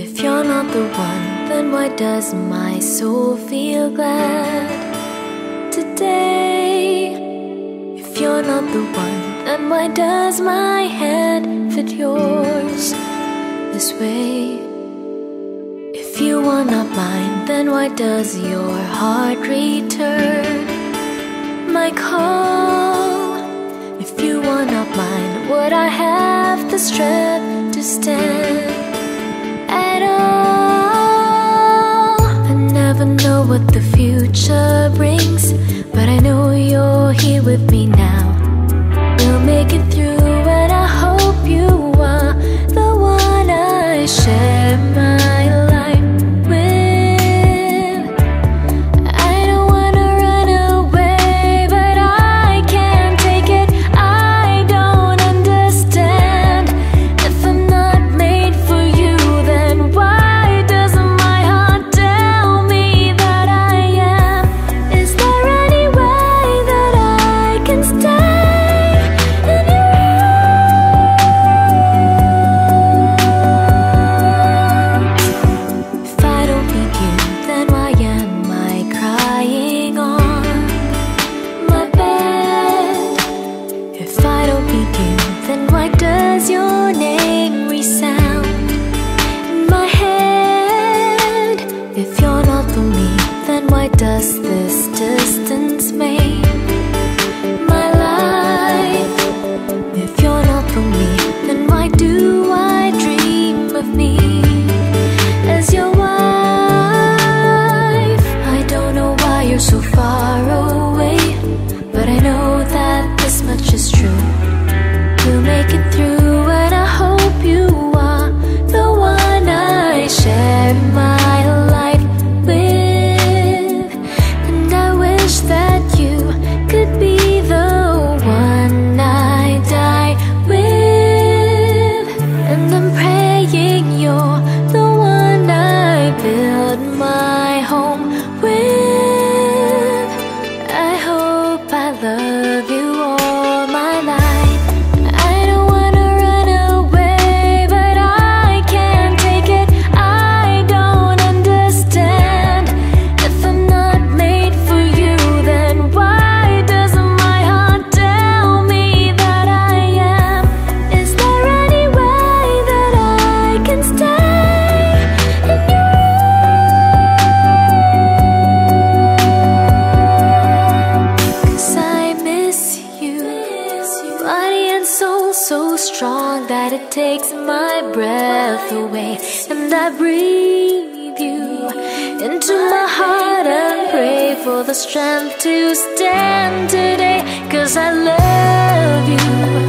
If you're not the one, then why does my soul feel glad today? If you're not the one, then why does my head fit yours this way? If you are not mine, then why does your heart return my call? If you are not mine, would I have the strength to stand? yastık home with takes my breath away And I breathe you into my heart And pray for the strength to stand today Cause I love you.